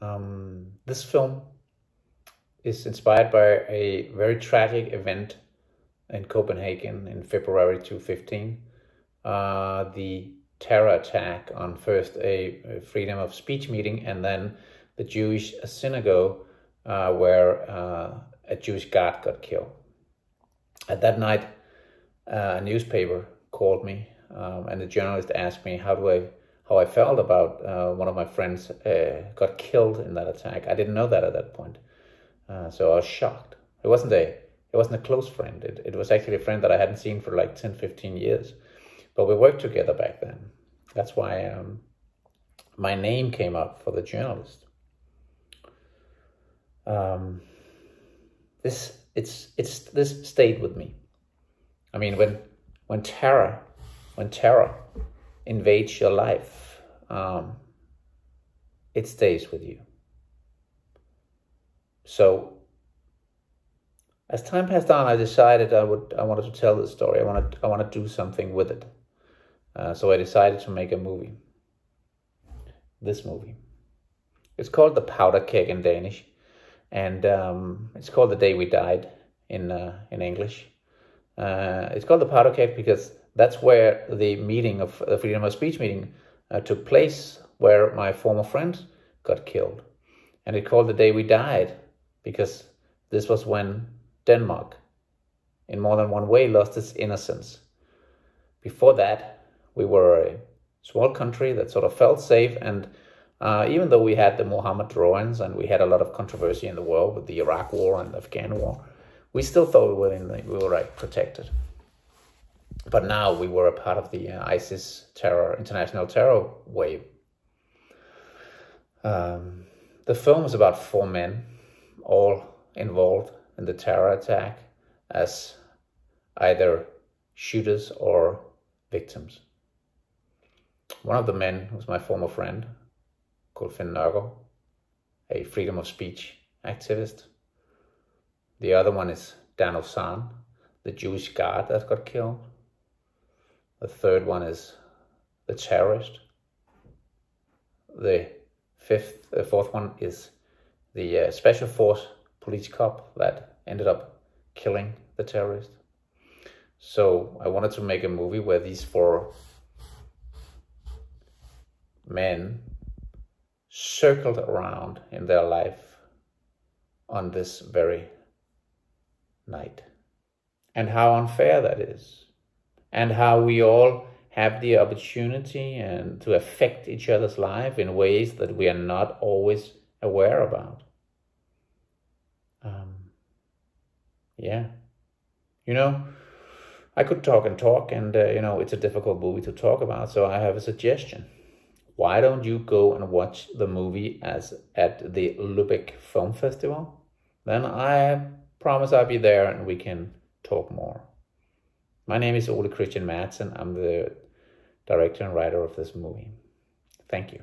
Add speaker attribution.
Speaker 1: Um, this film is inspired by a very tragic event in Copenhagen in February 2015. Uh, the terror attack on first a, freedom of speech meeting and then the Jewish synagogue uh, where uh, a Jewish guard got killed. At that night, uh, a newspaper called me um, and the journalist asked me how do I how I felt about uh, one of my friends uh, got killed in that attack. I didn't know that at that point, uh, so I was shocked. It wasn't a it wasn't a close friend. It, it was actually a friend that I hadn't seen for like 10, 15 years, but we worked together back then. That's why um, my name came up for the journalist. Um, this it's it's this stayed with me. I mean, when when terror when terror invades your life, um, it stays with you. So, as time passed on, I decided I would I wanted to tell this story. I wanted I want to do something with it. Uh, so I decided to make a movie. This movie. It's called The Powder Keg in Danish, and um, it's called The Day We Died in uh, in English. Uh, it's called The Powder Keg because that's where the meeting of the freedom of speech meeting uh, took place, where my former friend got killed. And it called the day we died because this was when Denmark, in more than one way, lost its innocence. Before that, we were a small country that sort of felt safe. And uh, even though we had the Mohammed drawings and we had a lot of controversy in the world with the Iraq War and the Afghan War, we still thought we were, in the, we were like protected but now we were a part of the uh, ISIS terror, international terror wave. Um, the film is about four men, all involved in the terror attack as either shooters or victims. One of the men was my former friend, called Finn Nørgaard, a freedom of speech activist. The other one is Dan Uzan, the Jewish guard that got killed. The third one is the terrorist. The fifth, the fourth one is the uh, special force police cop that ended up killing the terrorist. So I wanted to make a movie where these four men circled around in their life on this very night. And how unfair that is and how we all have the opportunity and to affect each other's life in ways that we are not always aware about. Um, yeah, you know, I could talk and talk, and uh, you know, it's a difficult movie to talk about. So I have a suggestion. Why don't you go and watch the movie as at the Lubeck Film Festival? Then I promise I'll be there, and we can talk more. My name is Ole Christian Madsen. I'm the director and writer of this movie. Thank you.